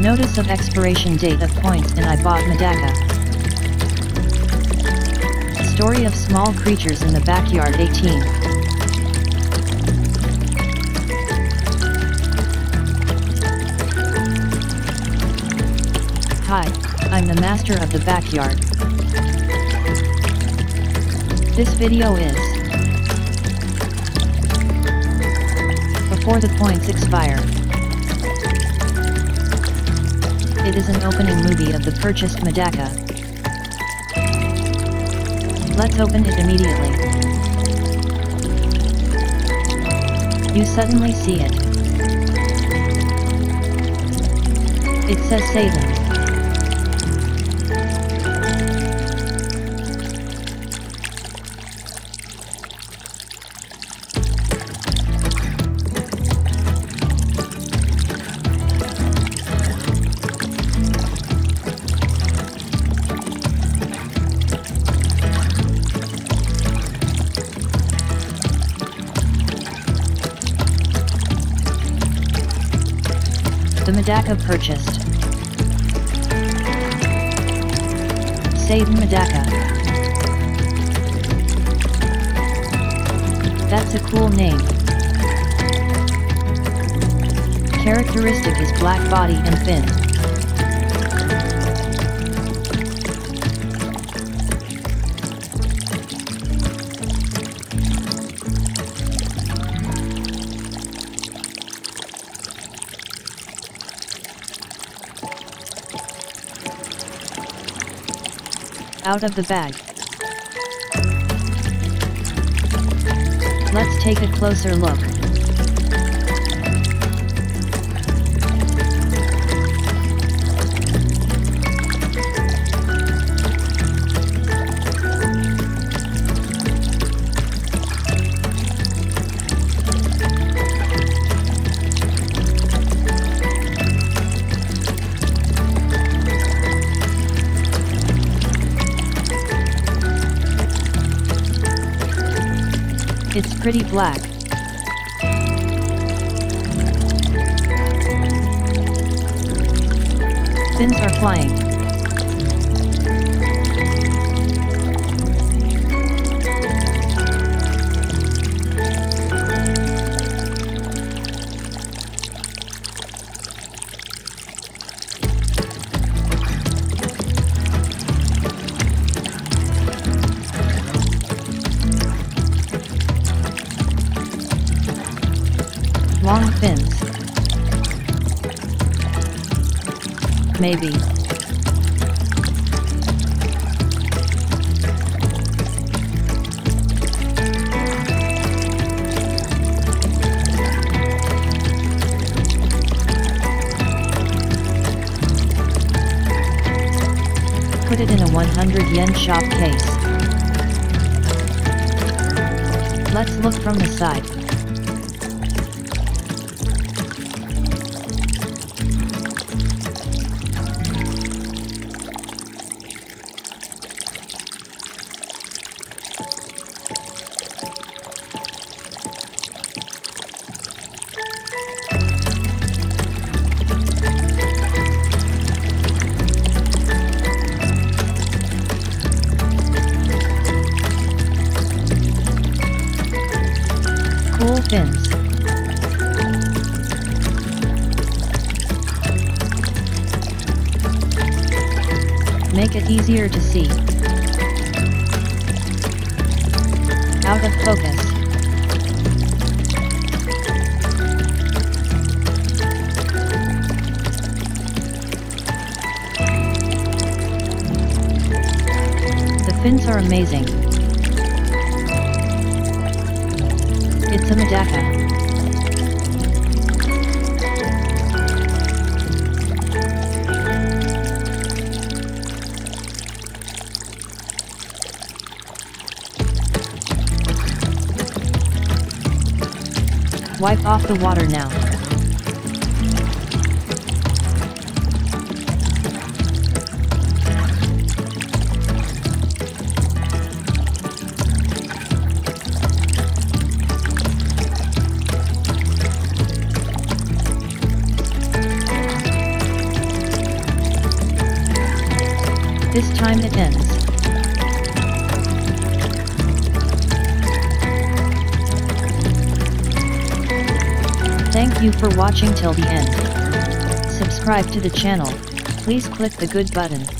Notice of expiration date of points and I bought Medaka. Story of small creatures in the backyard 18. Hi, I'm the master of the backyard. This video is before the points expire. It is an opening movie of the purchased Medaka. Let's open it immediately. You suddenly see it. It says Satan. The Medaka purchased. Satan Medaka. That's a cool name. Characteristic is black body and fin. Out of the bag. Let's take a closer look. It's pretty black. Fins are flying. Maybe. Put it in a 100 yen shop case. Let's look from the side. Fins. Make it easier to see. Out of focus. The fins are amazing. It's a Medaka. Wipe off the water now. This time it ends. Thank you for watching till the end. Subscribe to the channel. Please click the good button.